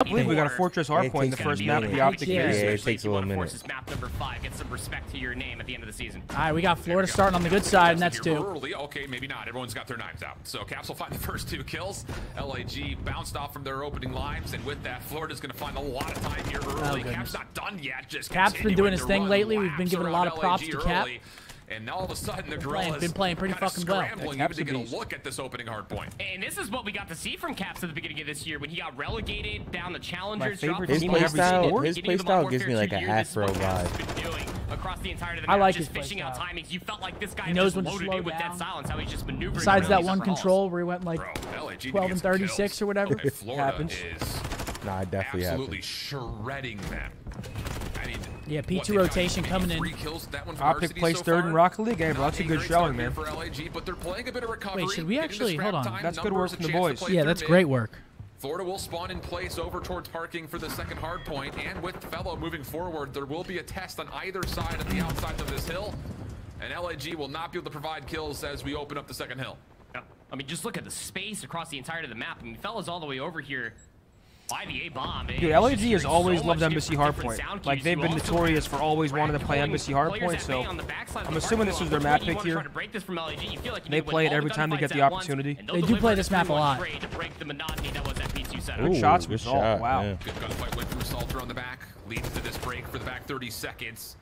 I believe we got a fortress hardpoint in the first map of the optic yeah. Yeah, it takes a little minute. Map number five. Get some respect to your name at the end of the season. All right, we got Florida starting on the good side, and that's two. Early, okay, maybe not. Everyone's got their knives out. So Cap will find the first two kills. LAG bounced off from their opening lines, and with that, Florida's going to find a lot of time here oh, early. Oh, Caps not done yet. Just Cap's been doing his thing lately. We've been giving a lot of props to Cap. Early. And now all of a sudden the gorilla has been playing pretty fucking scrambling well. Even to get a look at this opening hard point. And this is what we got to see from Caps at the beginning of this year when he got relegated down the challengers. My his playstyle, his playstyle gives me like a half bro vibe across the entirety of the map. I like just fishing out timings. You felt like this guy knows when to slow down. with that silence, how he's just maneuvering. Besides that one control where he went like Bro, 12 and 36 kills. or whatever. Okay, Florida happens. Is nah, it definitely absolutely happens. shredding them. Yeah, P2 what, rotation coming in. Kills, Optic plays so third in Rocket League, Gabriel. That's a good showing, man. LAG, Wait, should we actually? Hold on. Time, that's good work from the boys. Yeah, that's great work. Florida will spawn in place over towards parking for the second hard point, and with Fellow moving forward, there will be a test on either side of the outside of this hill, and LAG will not be able to provide kills as we open up the second hill. Yeah. I mean, just look at the space across the entirety of the map. I mean, Fellow's all the way over here Dude, LAZ has always so loved Embassy Hardpoint. Like, they've been notorious for always wanting to play Embassy Hardpoint, so I'm assuming this was their map pick here. They play it every time they get the opportunity. They do play this map a lot. Ooh, shots result. Wow. Good gunfight went through Salter on the back. Leads to this break for the back 30 seconds.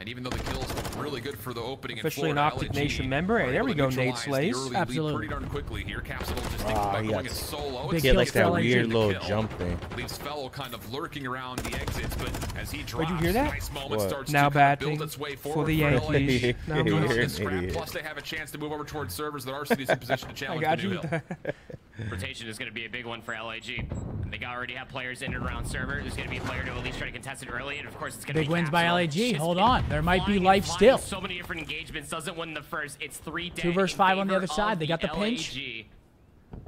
And even though the kills really good for the opening Officially an Optic Nation member. Hey, there we go, Nate Slays. Absolutely. Pretty darn quickly here. Capsule just oh, he got solo. Big he like that weird little jump thing. Leaves fellow kind of lurking around the exits, but as he drops, Did you hear that? Nice moment what? starts now to bad build its way forward for the Yankees. now I'm Plus, they have a chance to move over towards servers that are cities in position to challenge the new hill. Rotation is going to be a big one for LAG. They already have players in and around server. There's going to be a player to at least try to contest it early, and of course it's going to be big be wins by LAG. Hold on, there might be life still. So many different engagements doesn't win the first. It's three dead two versus five on the other side. They got the LAG. pinch.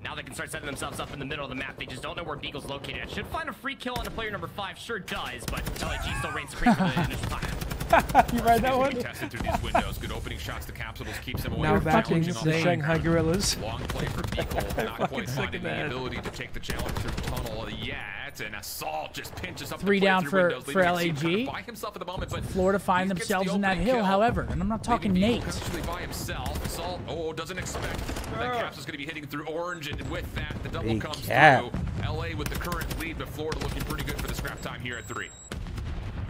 Now they can start setting themselves up in the middle of the map. They just don't know where Beagle's located. It should find a free kill on the player number five. Sure does, but LAG still reigns supreme for the initial time. you read that one? Tested through these windows. Good opening shots to capsules keeps them away. Now backing the Shanghai Gorillas. Long play for Beagle, not quite finding the ability to take the challenge through tunnel yet. And assault just pinches up. Three down for windows, for LAG. By himself at the moment, but Florida find themselves the in that hill. However, and I'm not talking Nate. By himself. Assault. Oh, doesn't expect. Oh. That is going to be hitting through orange, and with that, the double Big comes cap. through. LA with the current lead, but Florida looking pretty good for the scrap time here at three.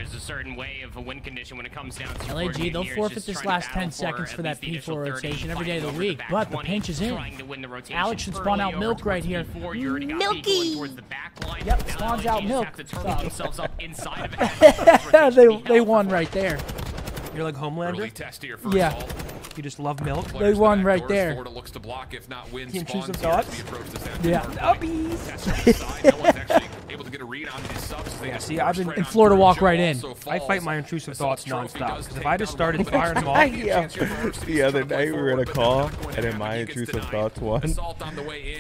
There's a certain way of a win condition when it comes down to LAG, they'll forfeit this last 10 seconds for, that P4 rotation every day of the week, the but the pinch is in. Alex should spawn out Milk right here. Milky! Yep, spawns out Milk. they, they won right there. You're like Homelander? Yeah. You just love milk. They won right there. Looks to block, if not win, the intrusive dots. Yeah. Uppies read on these subs. Yeah, see, I've been in Florida walk right in. I fight my intrusive thoughts nonstop. Because if I just started firing them off. yeah. The other night we were in a call, and in my intrusive thoughts one,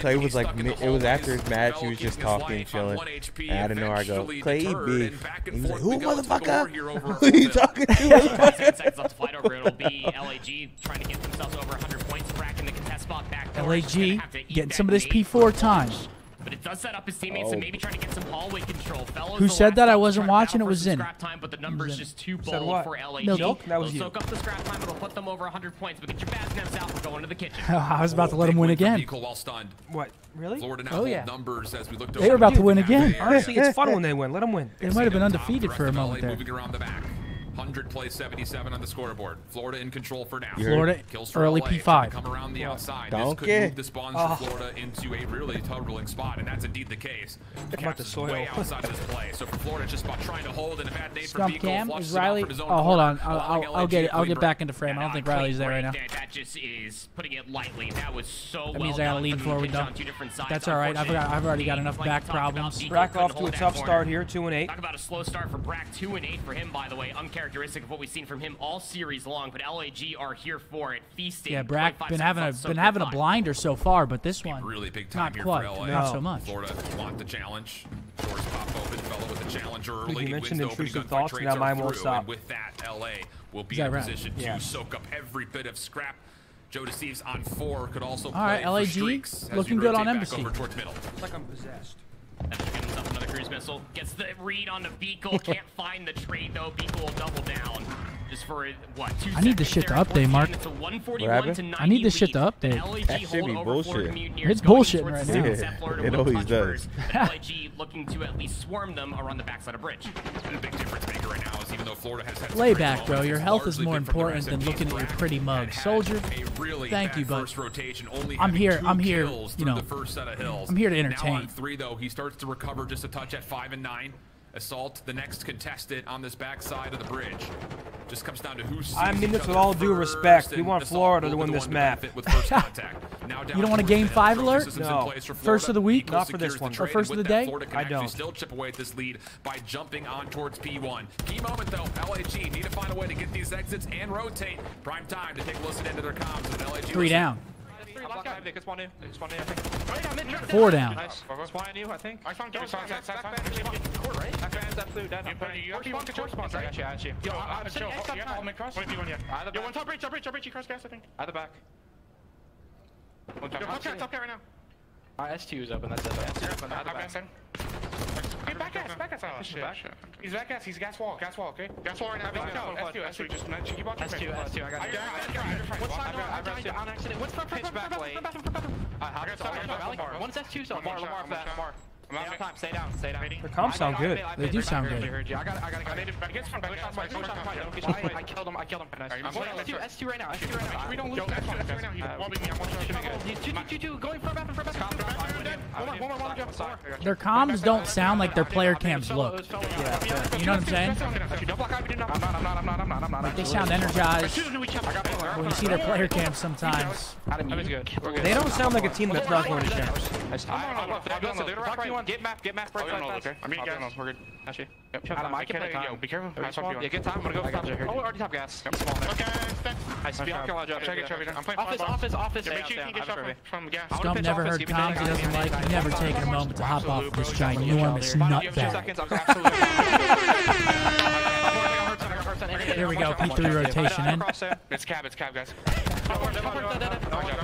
Clay was like, it was after his match, he was just talking, chilling. And out of know. I go, Clay, eat who the he was who, motherfucker? Who are you talking to, motherfucker? LAG getting some of this P4 time but it does set up his teammates oh. and maybe to get some hallway control. Fellows Who said that I wasn't watching? It was in. Scrap time, but the numbers just too bold for LA. That was. Soak up the scrap time. It'll put them over 100 points. But get your bad out. We're going to the kitchen. I was about oh, to let them win, again. What? Really? Florida now oh yeah. Numbers as we looked they were about to win again. Honestly, it's fun when they win. Let them win. They might have been undefeated for a moment there. Moving around the back. 100 play 77 on the scoreboard. Florida in control for now. Florida early LA. P5. Come around the outside. Don't this could move the spawns oh. Ah. from Florida into a really troubling spot, and that's indeed the case. The about the soil. way outside of this play. So for Florida, just about trying to hold in a bad day Stump for Vico. Cam, is Riley? Oh, hold on. I'll, I'll, I'll get it. I'll get back into frame. I don't think Riley's there right now. That just is putting it lightly. That was so. That means I gotta lean forward though. That's all right. I've, got, I've already got enough back problems. Brack off to a tough start here, two and eight. Talk about a slow start for Brack, two and eight for him. By the way, uncharacteristic Characteristic of what we've seen from him all series long, but LAG are here for it, feasting. Yeah, Brack been having a so been having a blinder so far, but this one really big time not quite, no. not so much. Florida want the challenge. Doors pop open, fella with the challenger early. You mentioned intrusive thoughts, now mine won't stop. With that, LA will be in right? position yeah. to soak up every bit of scrap. Joe deceives on four could also all play right, LAG, streaks, looking good on embassy. Over towards middle. It's like I'm possessed. And they're getting themselves missile. Gets the read on the Beagle. Can't find the trade though. Beagle will double down. Just for what? Two I need this seconds shit to update, Mark. It's a 141 to I need this shit to update. That should be bullshit. It's going bullshit towards right now. Yeah, it always does. first. But looking to at least swarm them around the backside of bridge. And a big difference maker right now is even though Florida has had Lay back, bro. Your health is more been from their important than looking at your pretty mug. Soldier, really thank you, bud. rotation, only I'm here- I'm here, you know, the first set of hills. I'm here to Now entertain. on three, though, he starts to recover just a touch at five and nine. Assault, the next contestant on this backside of the bridge. Just comes down to who I mean this with all due respect. We want Florida to win this map. With first contact. Now down you don't want a towards game the five hill. alert? No. First of the week? Eagle Not for this secures one. Or first of the day? I don't. still chip away at this lead by jumping on towards P1. Key moment though, LAG need to find a way to get these exits and rotate. Prime time to take a listen into their comms with LAG. Three listen. down. They could spawn new. They could spawn new, I think. Oh, Four down. Nice. Spawn new, I think. I found Joe. Back, that blue, dead. You I'm put- playing. you actually want control spawns, I right? got you, I got you. Yo, Yo, I'm I'm Joe. sitting You X have all mid cross? What if you want, yeah. Either Yo, back. one top breach, top breach, top breach, you cross gas, I think. At the back. One Yo, top. top cat, top cat right now. Our S2 is open, that's it. S2 is open, at the Top back. Gas in. Hey, back gas, back gas. Oh, shit, back. shit. He's back gas, he's gas wall, gas wall, okay? Gas wall right now. back, No, back, S2, back, S2, just not- keep watching. S2, S2, I got it. Yeah, I got it. What's I've on, got- I I've got- died on accident. What's the pitch back lane? I I have got some- I got some bar. One's S2, so One Lamar, more Lamar, shot, one more fast, shot. Lamar. I'm Stay out. stay down, stay down. The comms sound good. They do sound good. I got it, I got it, I got I it. made it back. Get some back gas, back gas, Don't back shot gas. the fight, Don't don't get get some I killed him, I killed him. Nice. I'm I'm playing S2, this S2 right now, S2 right now. We don't lose Yo, that S2, shot S2 right now. He's Uh, wobbling me. I'm one shot. Two, two, two, two, going for a bathroom, for a bathroom. One more, one more, one more, Jeff. Their comms don't sound like their player cams look. Yeah. You know what I'm saying? Don't block Ivy, do not. I'm not, I'm not, I'm not, I'm not, I'm not. They sound energized Shoot, we chop. When you see their player cams sometimes. Adam, you good. We're good. They don't sound like a team that's not going to champs. Get map, get map, right Oh, no, side okay. fast. I mean, guys. We're good. Actually. Yep. Adam, I can play Yo, be careful. Very Nice one, small. P1. Yeah, get time. I'm gonna go I top. Oh, already top gas. He's small. Okay, step. I speed up, kill our job. Check it, check it. I'm playing Office, five office, office. Yeah, make sure you can get shot from, from gas. I wanna Scump never heard comms he doesn't gas. like, never taking a moment to hop off this Absolutely, bro. ginormous You have two nutbag. seconds. I'll go. Absolutely. Here we go, P3 rotation in. It's cab, it's cab, guys.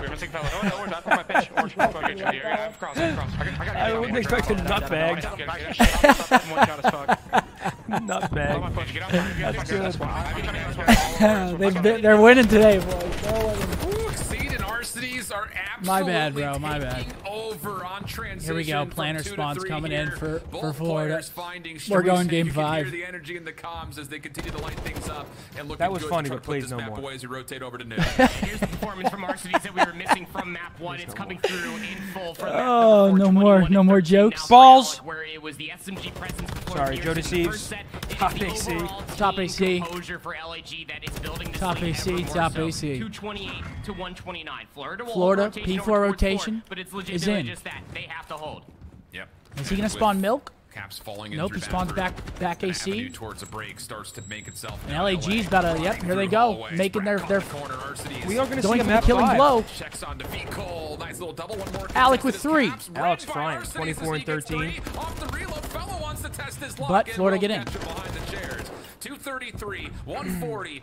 We're missing fella. No, no, that's my pitch. Orange. Okay, yeah, yeah, I've crossed, I've. I got- I got I you. wouldn't expect a nutbag. One shot. Nutbag. Push, get out, get out, That's good. I've been coming this way. they, they- they're winning today, boys. They're winning. Exceed and Arcitys are My bad, bro, my bad. Taking over on transition Here we go, from planner spawns three coming in for- for Florida. We're going game five. The energy in the comms as they continue to light things up and look That was good funny, but to put please no more. away as we rotate over to new. Here's the performance from Arcitys that we were missing from map one. It's coming through in full for map Oh, no more- no more jokes. Balls. Where it was the SMG presence Sorry, Florida Joe Gears in deceives. first set. It is Top AC. Top AC. for LAG that is building this Top AC, top so. AC. 228 to 129. Florida Florida, P4 over rotation four, but it's is in. Just that they have to hold. yep. Is he gonna spawn milk? Caps falling Nope, he spawns back- back An AC. towards the break starts to make itself. And known. LAG's about to- yep, here they go, Hallways, making their- their- on the corner, We are going to see Going a for the killing five. blow. Checks on defeat Cole. Nice little double. One more. Alec with three. Caps. Alex Red frying, 24 and 13. three. Off the reload. Fellow wants to test his luck. But Florida get in. catch him behind the chairs. 233, 140.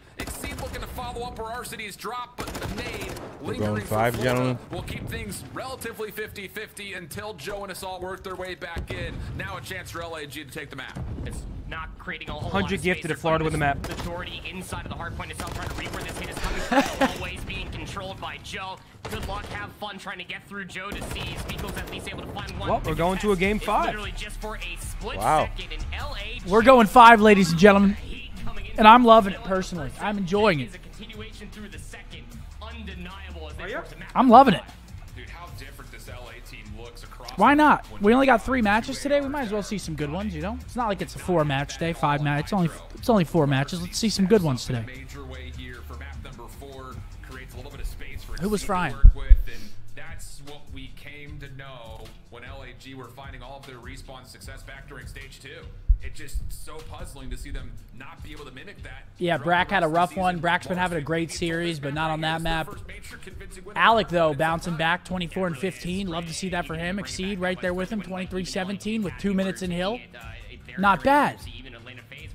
Exceed looking to follow up where Arcitys drop, but the nade lingering going for five, Florida gentlemen. will keep things relatively 50-50 until Joe and Assault work their way back in. Now a chance for LAG to take the map. It's not creating a whole 100 lot of gifted space. if Florida They're the map. finding Majority inside of the hard point itself, trying to read where this hit is coming from. Always being controlled by Joe. Good luck, have fun trying to get through Joe to see. Spiegel's at least able to find one. Well, we're going to a contest. game It's five. Literally just for a split Wow. second, and LA We're going five, ladies and gentlemen. Heat coming into And I'm loving it personally. I'm enjoying it. a continuation through the second. Undeniable as they force a map. I'm loving it. Dude, how different this LA team looks across. Why not? We only got three matches today. We might as well see some good ones, you know? It's not like it's a four match day, five match. It's only it's only four matches. Let's see some good ones today. Major way here for map number four creates a little bit of space for Who was Exceed frying? work with, and that's what we came to know when LAG were finding all of their respawn success back during stage two. It's just so puzzling to see them not be able to mimic that. Yeah, Brack had a rest of the rough one. Brack's been having a great series, but not on that map. first major convincing win Alec, though, bouncing back 24 and 15. Love to see that for him. Exceed right there with him, 23-17 with two minutes in hill. Not bad.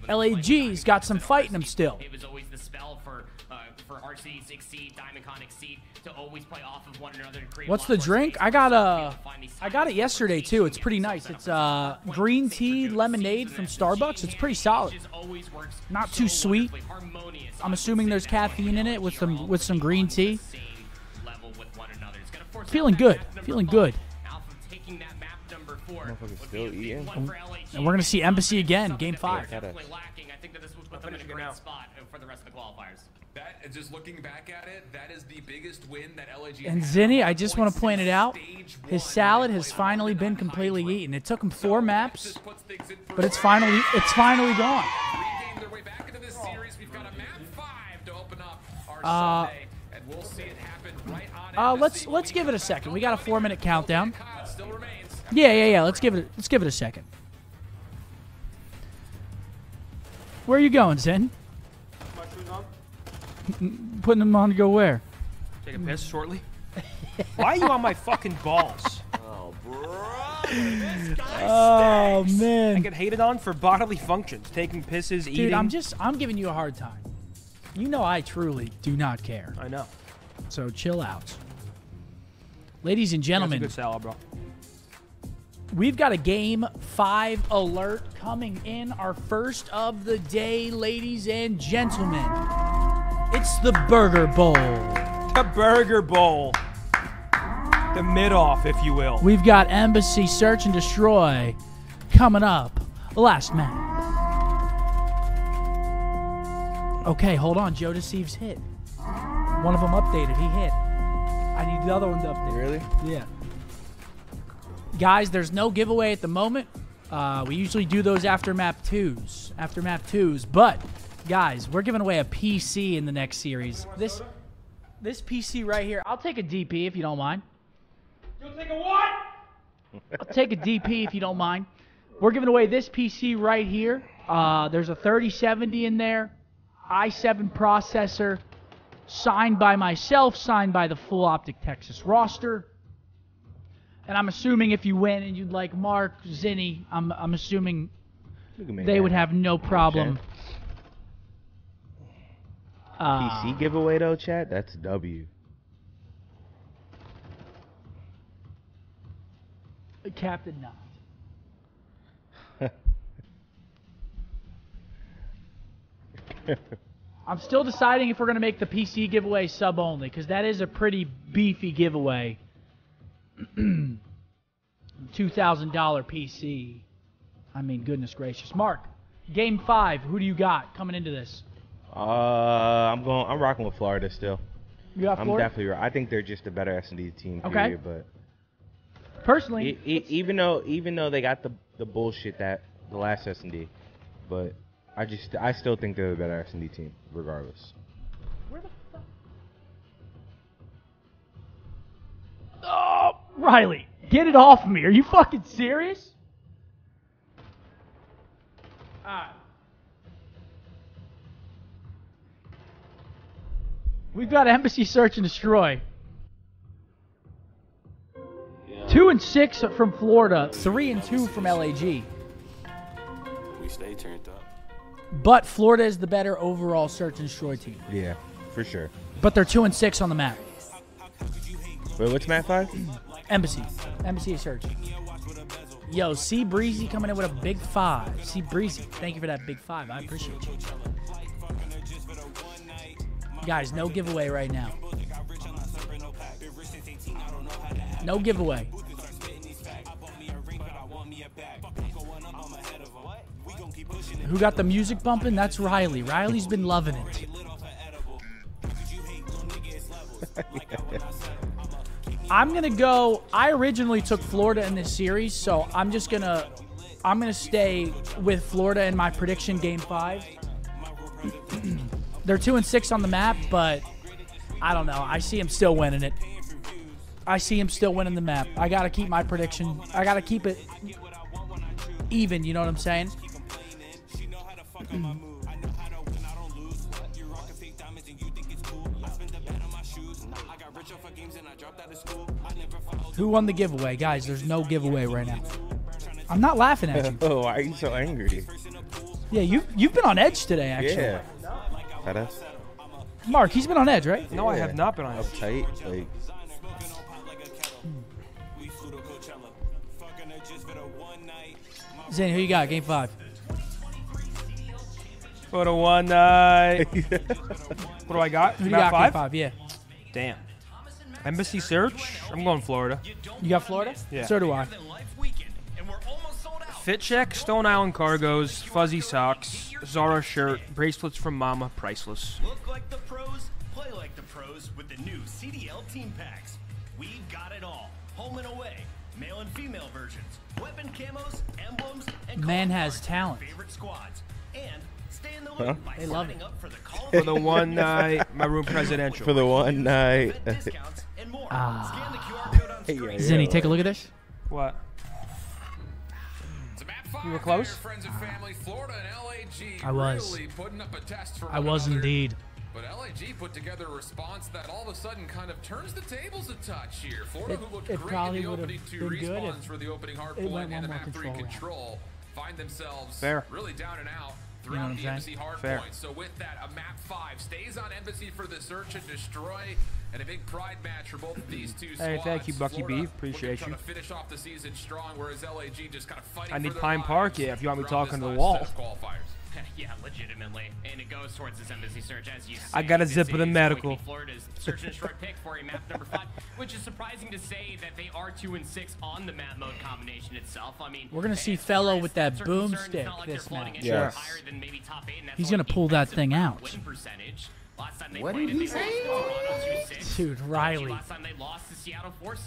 LAG's got some fight in him still. It was always the spell for uh, for RC Exceed, to always play off of one another to create. What's the drink? I got for a, people to find these I got it yesterday too. It's pretty nice. It's set up uh green tea lemonade from Starbucks. It's pretty solid. just always works Not too sweet. I'm assuming there's caffeine in it with some with some green tea. same level with one another. It's gonna force Feeling good. Feeling good. Alpha taking that map number four Motherfucker's would be still eating. one for LAG. And we're gonna see Embassy again, game five. Definitely lacking. I think that this would put them in a great now. spot uh, for the rest of the qualifiers. That is just looking back at it, that is the biggest win that LAG And has Zinni, I just want to point it out. His salad has finally been completely Hydra. eaten. It took him four that maps, just puts but it's finally it's finally gone. Their way back into this series. We've got a map five to open up our Uh, Sunday, and we'll see it happen right on Uh, let's let's give it a second. We got a four minute countdown. Kyle still remains. Yeah, yeah, yeah. Let's give it let's give it a second. Where are you going, Zen? My shoes on. Putting them on to go where? Take a piss shortly. Why are you on my fucking balls? Oh I man, I get hated on for bodily functions, taking pisses, eating. dude, I'm just I'm giving you a hard time. You know I truly do not care. I know. So chill out. Ladies and That's a gentlemen, good salad, bro. We've got a game five alert coming in. Our first of the day, ladies and gentlemen. It's the Burger Bowl. The Burger Bowl. The mid-off, if you will. We've got Embassy Search and Destroy coming up. Last map. Okay, hold on. Joe Deceives hit. One of them updated. He hit. I need the other one to update. Really? Yeah. Guys, there's no giveaway at the moment. Uh, we usually do those after map twos. After map twos. But, guys, we're giving away a PC in the next series. This this PC right here, I'll take a DP if you don't mind. You'll take a what? I'll take a DP if you don't mind. We're giving away this PC right here. Uh, there's a 3070 in there, i7 processor, signed by myself, signed by the full Optic Texas roster. And I'm assuming if you win and you'd like Mark, Zinni, I'm, I'm assuming they would have no problem. Uh, PC giveaway though, chat. That's W. Captain not. I'm still deciding if we're going to make the PC giveaway sub only because that is a pretty beefy giveaway. $2,000 PC. I mean, goodness gracious. Mark, game five, who do you got coming into this? Uh, I'm going. I'm rocking with Florida still. You got I'm definitely. right. I think they're just a better S&D team. Okay. Period, But Personally, e- e- even though even though they got the the bullshit that the last S&D, but I just I still think they're the better S&D team regardless. Where the Riley, get it off me. Are you fucking serious? Alright. We've got Embassy Search and Destroy. Two and six from Florida, three and two from LAG. We stay turned up. But Florida is the better overall search and destroy team. Yeah, for sure. But they're two and six on the map. Wait, what's Matt five? Embassy. Embassy search. Yo, C Breezy coming in with a big five. C Breezy, thank you for that big five. I appreciate you. Guys, no giveaway right now. No giveaway. Who got the music bumping? That's Riley. Riley's been loving it. I'm gonna go. I originally took Florida in this series, so I'm just gonna. I'm gonna stay with Florida in my prediction game five. They're two and six on the map, but I don't know. I see him still winning it. I see him still winning the map. I gotta keep my prediction. I gotta keep it even. You know what I'm saying? Who won the giveaway, guys? There's no giveaway right now. I'm not laughing at you. Oh, why are you so angry? Yeah, you you've been on edge today, actually. Yeah. That? Mark, he's been on edge, right? No, I have not been on it. Uptight, like Zane, who you got? Game five. For the one night. what do I got? Who you Map got? Game five? five. Yeah. Damn. Embassy search. I'm going Florida. You got Florida? Yeah. So do I. Fit check. Stone Island cargos. Fuzzy socks. Zara shirt. Bracelets from Mama. Priceless. Look like the pros, play like the pros with the new CDL team packs. We've got it all. Home and away, male and female versions, weapon camos, emblems, and Man has talent. Favorite squads. And stay in the Huh? by They love signing it. up for the Call For the one night. My room presidential. for the one night. Event discounts more. Ah. Scan the QR code on Hey, yeah, Zinni, yeah. take a look at this. What? To map five You were close? Friends and family, Florida and LAG I was. really putting up a test for I was another. indeed. But LAG put together a response that all of a sudden kind of turns the tables a touch here. Florida, It- who looked it great probably in the would've opening two been good respawns for the opening hard it point went and the one more map three control round. find themselves Fair. really down and out You know throughout what I'm the embassy hard Fair. point. So with that, a map five stays on embassy for the search and destroy, and a big pride match for both of these two squads. Hey, thank you, Bucky Florida B. Appreciate you. to finish off the season strong, whereas LAG just kind of fighting I need Pine Park, yeah, if you want me talking to the wall. Of qualifiers. yeah, legitimately. And it goes towards this embassy search as you I got a This zip of the is going to medical. be Florida's search and destroy pick for a map number five, which is surprising to say that they are two and six on the map mode combination itself. I mean, We're gonna see as Fellow with that certain concerns, boomstick like this floating match. Yes. higher than maybe top eight, and that's He's gonna pull that defensive thing win out. Percentage. Last time they What played did it, he say? lost to Toronto 2-6. Dude, Riley. Last time they lost to Seattle 4-6.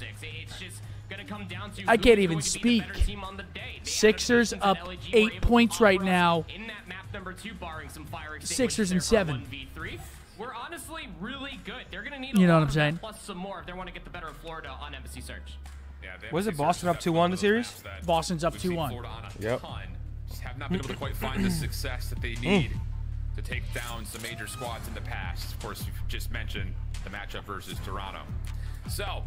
It's just gonna come down to I can't even going to be the better speak. team on the day. The Sixers up that LAG were eight points right now. In that map number two, barring some fire Sixers and seven. 1v3, We're honestly really good. They're gonna need You know what I'm saying? that plus some more if they want to get the better of Florida on Embassy Search. Yeah, Was it Boston up 2-1 the series? one of those maps that Boston's up 2-1. Florida Yep. Just have not been able to quite find the success that they need mm. To take down some major squads in the past. Of course, you've just mentioned the matchup versus Toronto. So,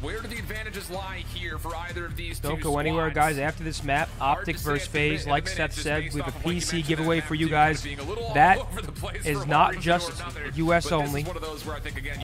where do the advantages lie here for either of these Don't two go anywhere, guys. After this map, Optic versus FaZe, like Steph said, we have a of what you PC giveaway for you two kind of guys. being a little all That over the place is not just. US But this is only. one of those where I think, again,